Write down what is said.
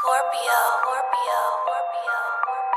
Scorpio, Scorpio, Scorpio, Scorpio.